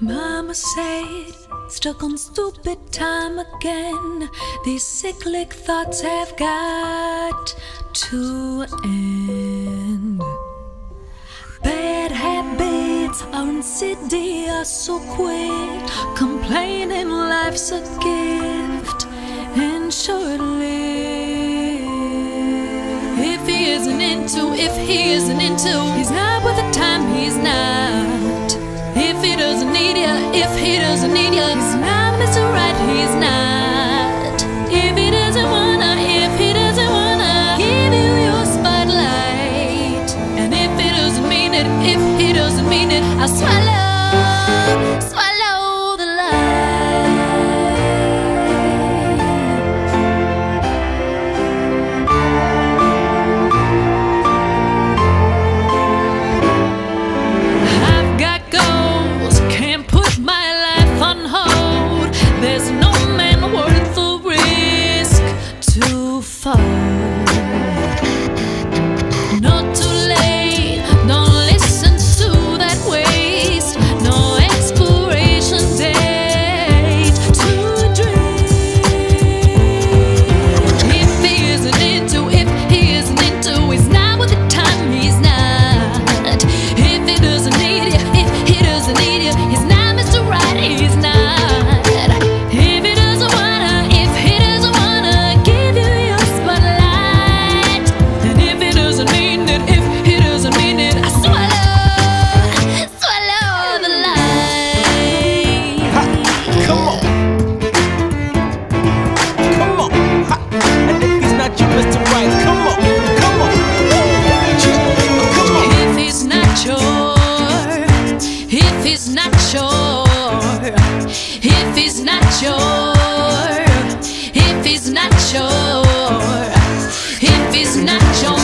Mama said, stuck on stupid time again. These cyclic thoughts have got to end. Bad habits are insidious, so quit complaining. Life's a gift and lived. If he isn't into, if he isn't into, he's not with the time, he's not. swallow he's not sure, if he's not sure, if he's not sure.